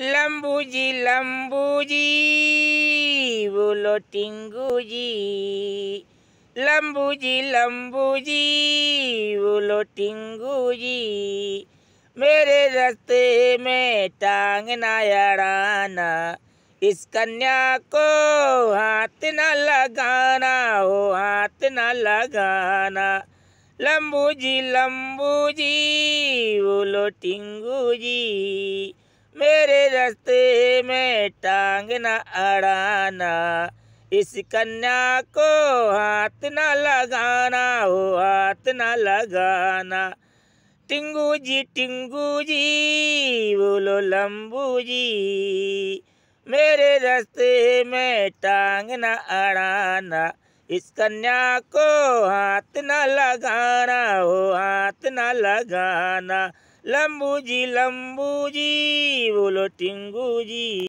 लंबू जी लंबू जी बोलो टिंगू जी लंबू जी लंबू जी बोलो टिंगू जी मेरे रास्ते में टांग ना अड़ाना, इस कन्या को हाथ न लगाना हो हाथ न लगाना। लंबू जी लंबू जी बोलो टिंगू जी मेरे रास्ते में टांग न अड़ाना, इस कन्या को हाथ न लगाना हो हाथ न लगाना। टिंगू जी टिंगू जी बोलो लम्बू जी मेरे रास्ते में टांग न अड़ाना, इस कन्या को हाथ न लगाना हो हाथ न लगाना। लंबू जी लंबू जी बोलो टिंगू जी।